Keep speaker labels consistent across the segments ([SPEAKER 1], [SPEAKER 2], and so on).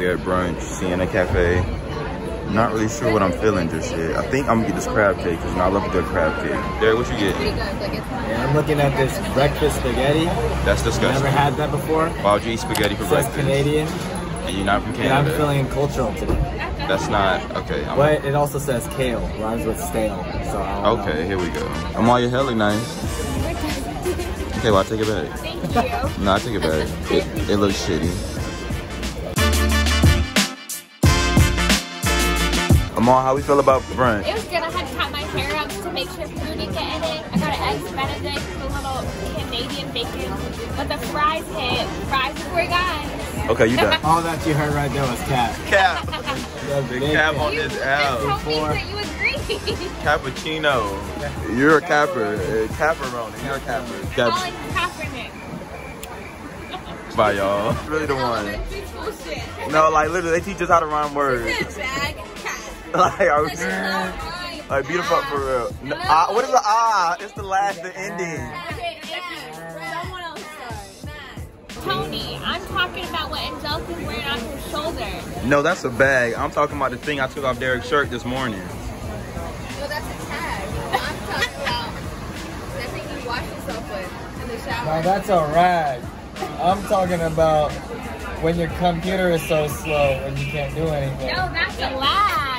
[SPEAKER 1] We're at brunch, Sienna Cafe. Not really sure what I'm feeling just yet. I think I'm gonna get this crab cake because I love a good crab cake. Derek, what you getting?
[SPEAKER 2] Yeah, I'm looking at this breakfast spaghetti.
[SPEAKER 1] That's disgusting.
[SPEAKER 2] Never had that before.
[SPEAKER 1] Why would you eat spaghetti for breakfast?
[SPEAKER 2] Canadian,
[SPEAKER 1] And you're not from
[SPEAKER 2] and I'm feeling cultural today.
[SPEAKER 1] That's not okay. I'm,
[SPEAKER 2] But it also says kale, rhymes with stale. So I don't
[SPEAKER 1] okay, here we go. I'm all your hell nice. Okay, well I take it back.
[SPEAKER 3] Thank you.
[SPEAKER 1] No, I take it back. It, it looks shitty. Amal, how we feel about brunch?
[SPEAKER 3] It was good. I had to cut my hair up to make sure food didn't get in it. I got an eggs benedict with a little Canadian bacon. But the fries hit. Fries were guys.
[SPEAKER 1] Okay, you done.
[SPEAKER 2] All that you heard right there was cat.
[SPEAKER 1] Cap. Big
[SPEAKER 2] big
[SPEAKER 1] cap
[SPEAKER 2] cat.
[SPEAKER 1] on
[SPEAKER 3] You
[SPEAKER 1] this
[SPEAKER 3] just
[SPEAKER 1] L.
[SPEAKER 3] told me
[SPEAKER 2] Before-
[SPEAKER 3] that you agree.
[SPEAKER 1] Cappuccino. You're a capper. Uh, capperoni. You're a capper.
[SPEAKER 3] Colin Kaepernick.
[SPEAKER 1] Bye, y'all. Really the one.
[SPEAKER 3] Elementary school shit.
[SPEAKER 1] No, like literally, they teach us how to rhyme words.
[SPEAKER 3] Bag cat.
[SPEAKER 1] like, are we,
[SPEAKER 3] That's not right.
[SPEAKER 1] like beautiful for real. No, ah, what is the ah? It's the last, the ending.
[SPEAKER 3] Okay, yeah. Someone else start. Tony, I'm talking about what Angelica's wearing on her shoulder.
[SPEAKER 1] No, that's a bag. I'm talking about the thing I took off Derek's shirt this morning.
[SPEAKER 3] No, that's a tag. I'm talking about that thing you wash yourself with in the shower.
[SPEAKER 2] Now that's a rag. I'm talking about when your computer is so slow and you can't do anything.
[SPEAKER 3] No, that's a lag.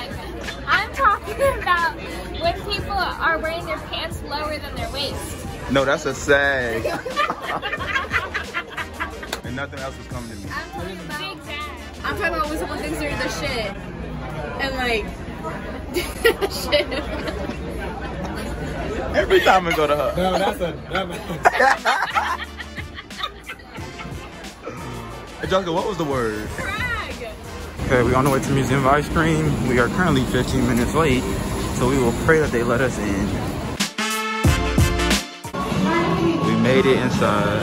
[SPEAKER 3] I'm talking about when people are wearing their pants lower than their waist.
[SPEAKER 1] No, that's a sag. and nothing else was coming to me.
[SPEAKER 3] I'm talking about big tag.
[SPEAKER 4] I'm talking about when someone thinks they're the shit. And like, shit.
[SPEAKER 1] Every time I go to her.
[SPEAKER 2] No, that's a. That,
[SPEAKER 1] Angelica, what was the word? Okay, we're on the way to Museum of Ice Cream. We are currently 15 minutes late, so we will pray that they let us in. We made it inside.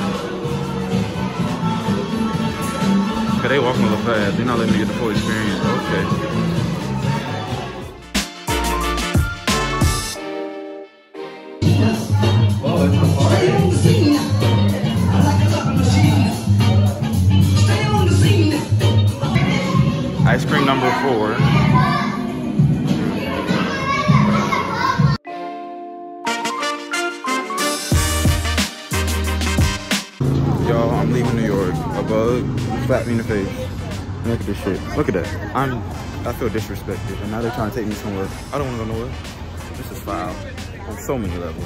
[SPEAKER 1] Okay, they walking a little fast. They're not letting me get the full experience. Okay. Y'all, I'm leaving New York. A bug slapped me in the face. Look at this shit. Look at that. I'm, I feel disrespected, and now they're trying to take me somewhere. I don't want to go nowhere. This is foul on so many levels.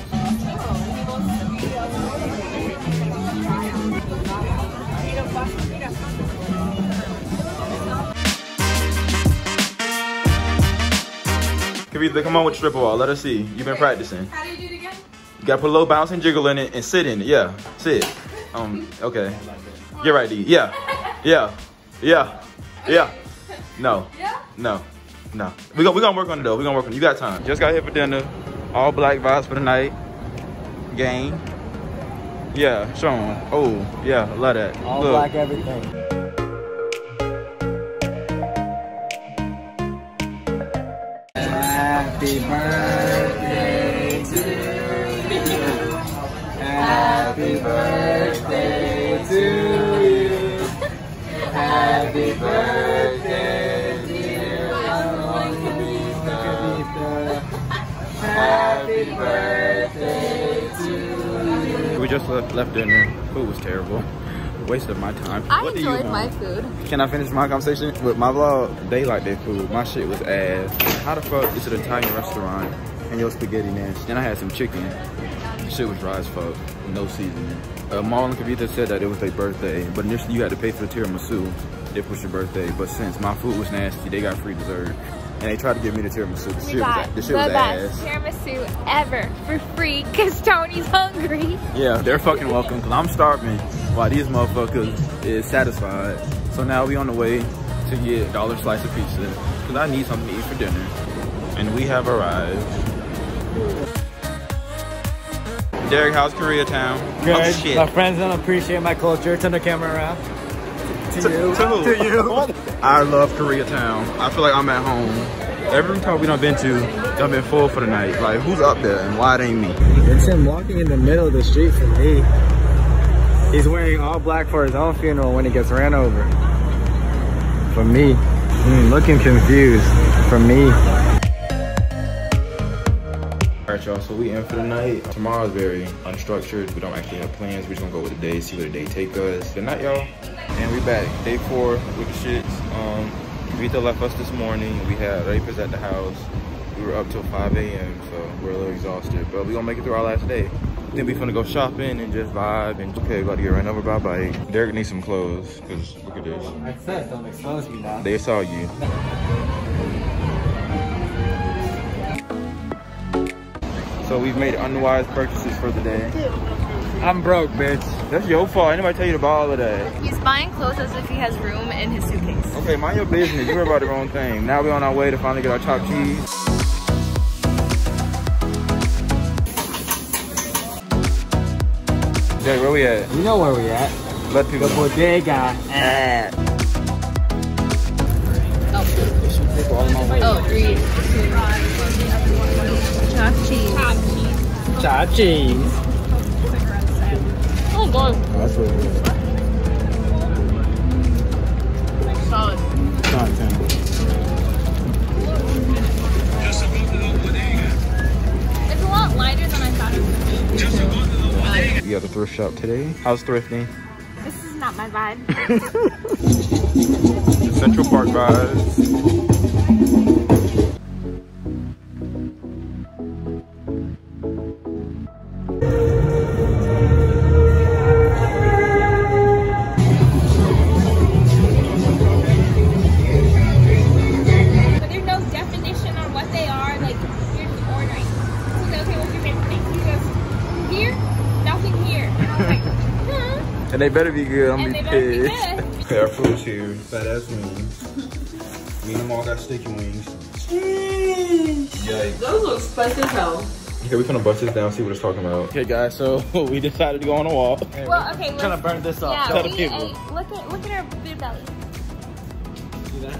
[SPEAKER 1] Kavitha, come on with the stripper wall. Let us see. You've been practicing.
[SPEAKER 4] How do you do it again?
[SPEAKER 1] You gotta put a little bounce and jiggle in it and sit in it. Yeah, sit. Um, okay. You're right, D. Yeah, yeah, yeah, yeah. No,
[SPEAKER 4] Yeah?
[SPEAKER 1] no, no. We gonna we gonna work on it though. We're gonna work on it. You got time. Just got here for dinner. All black vibes for the night. Game. Yeah, show 'em. Oh, yeah, love that.
[SPEAKER 2] all
[SPEAKER 1] Look.
[SPEAKER 2] black everything. Birthday to you. Happy birthday to you. Happy birthday. Happy birthday to you.
[SPEAKER 1] We just left, left dinner. Food was terrible. Waste of my time.
[SPEAKER 4] I
[SPEAKER 1] What
[SPEAKER 4] enjoyed my food.
[SPEAKER 1] Can I finish my conversation with my vlog? They like their food. My shit was ass. How the fuck is it an Italian restaurant and your spaghetti nasty? Then I had some chicken. Shit was dry as fuck. No seasoning. Uh, Marlon and Kavita said that it was their birthday, but initially you had to pay for the tiramisu if it was your birthday. But since my food was nasty, they got free dessert. And they tried to give me the tiramisu. The shit
[SPEAKER 3] We got
[SPEAKER 1] was, the
[SPEAKER 3] the
[SPEAKER 1] was
[SPEAKER 3] best
[SPEAKER 1] ass.
[SPEAKER 3] tiramisu ever for free because Tony's hungry.
[SPEAKER 1] Yeah, they're fucking welcome because I'm starving while these motherfuckers is satisfied. So now we on the way to get a dollar slice of pizza because I need something to eat for dinner. And we have arrived. Derek, how's Koreatown?
[SPEAKER 2] Oh, Good.
[SPEAKER 1] Oh, shit.
[SPEAKER 2] My friends don't appreciate my culture. Turn the camera around. To, you.
[SPEAKER 1] To?
[SPEAKER 2] To you.
[SPEAKER 1] I love Koreatown. I feel like I'm at home. Every time we done been to, done been full for the night. Like, who's up there and why it ain't me?
[SPEAKER 2] It's him walking in the middle of the street for me. He's wearing all black for his own funeral when he gets ran over. For me, mm, looking confused. For me,
[SPEAKER 1] All right, y'all, so we in for the night. Tomorrow's very unstructured. We don't actually have plans. We're just gonna go with the day, see where the day take us. Good night, y'all. And we back. Day four with the shits. Um, Vito left us this morning. We had rapers at the house. We were up till 5 a.m., so we're a little exhausted. But we gonna make it through our last day. Then we finna go shopping and just vibe and okay, about to get ran over by a bike. Derek needs some clothes, cause look at this.
[SPEAKER 2] I said don't expose me now.
[SPEAKER 1] They saw you. So we've made unwise purchases for the day.
[SPEAKER 2] I'm broke, bitch.
[SPEAKER 1] That's your fault. Anybody tell you to buy all of that?
[SPEAKER 4] He's buying clothes as if he has room in his suitcase.
[SPEAKER 1] Okay, mind your business. You heard about the wrong thing. Now we're on our way to finally get our chopped cheese. Jay, where we at?
[SPEAKER 2] You know where we at?
[SPEAKER 1] Let people
[SPEAKER 2] The
[SPEAKER 1] know.
[SPEAKER 2] bodega.
[SPEAKER 4] Oh. oh, three, two, chopped cheese.
[SPEAKER 2] Chopped cheese.
[SPEAKER 3] Oh, God.
[SPEAKER 2] That's what it is.
[SPEAKER 4] Solid.
[SPEAKER 2] Not ten.
[SPEAKER 3] It's a lot lighter than I thought it would be.
[SPEAKER 1] Got the thrift shop today. How's thrifting?
[SPEAKER 3] This is not my vibe.
[SPEAKER 1] Central Park vibes.
[SPEAKER 3] They
[SPEAKER 1] better be good. I'm
[SPEAKER 3] And
[SPEAKER 1] gonna
[SPEAKER 3] they
[SPEAKER 1] be
[SPEAKER 3] be
[SPEAKER 1] pissed.
[SPEAKER 3] good.
[SPEAKER 1] Okay, our food's here. Fat ass wings. Me and them all got sticky wings. Yikes.
[SPEAKER 4] Those look spicy as hell.
[SPEAKER 1] Okay, we're gonna bust this down, see what it's talking about. Okay, guys, so we decided to go on a walk.
[SPEAKER 3] Well, okay,
[SPEAKER 2] I'm trying to
[SPEAKER 3] let's,
[SPEAKER 2] burn this off.
[SPEAKER 3] yeah,
[SPEAKER 1] Tell the
[SPEAKER 3] we
[SPEAKER 1] people.
[SPEAKER 3] ate, look at, look at our food belly.
[SPEAKER 2] See that?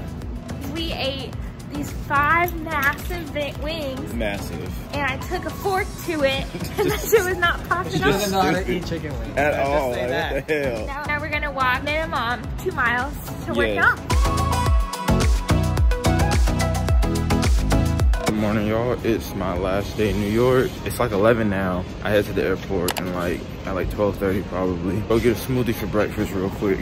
[SPEAKER 3] We ate these five massive wings,
[SPEAKER 1] Massive.
[SPEAKER 3] and I took a fork to it, and that shit was not popping
[SPEAKER 2] She doesn't
[SPEAKER 3] up.
[SPEAKER 2] know how to eat chicken wings.
[SPEAKER 1] At
[SPEAKER 2] Just
[SPEAKER 1] all.
[SPEAKER 2] say
[SPEAKER 1] Like,
[SPEAKER 2] that.
[SPEAKER 1] what the hell?
[SPEAKER 3] Now, now we're gonna walk minimum two miles to work out.
[SPEAKER 1] Good morning, y'all. It's my last day in New York. It's like 11 now. I head to the airport and like at like 12:30 probably. Go get a smoothie for breakfast real quick.